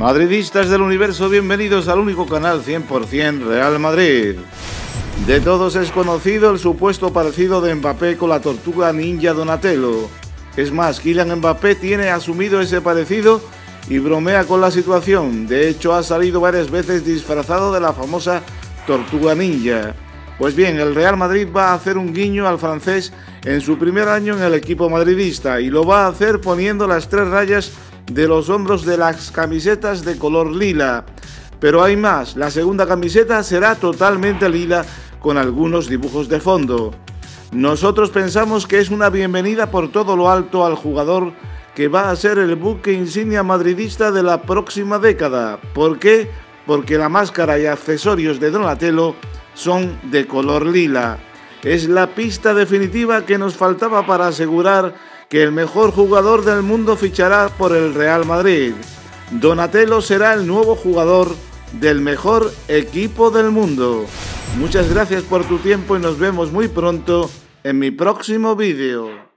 Madridistas del universo, bienvenidos al único canal 100% Real Madrid. De todos es conocido el supuesto parecido de Mbappé con la tortuga ninja Donatello. Es más, Kylian Mbappé tiene asumido ese parecido y bromea con la situación. De hecho, ha salido varias veces disfrazado de la famosa tortuga ninja. Pues bien, el Real Madrid va a hacer un guiño al francés en su primer año en el equipo madridista y lo va a hacer poniendo las tres rayas de los hombros de las camisetas de color lila. Pero hay más, la segunda camiseta será totalmente lila con algunos dibujos de fondo. Nosotros pensamos que es una bienvenida por todo lo alto al jugador que va a ser el buque insignia madridista de la próxima década. ¿Por qué? Porque la máscara y accesorios de Donatello son de color lila. Es la pista definitiva que nos faltaba para asegurar que el mejor jugador del mundo fichará por el Real Madrid. Donatello será el nuevo jugador del mejor equipo del mundo. Muchas gracias por tu tiempo y nos vemos muy pronto en mi próximo vídeo.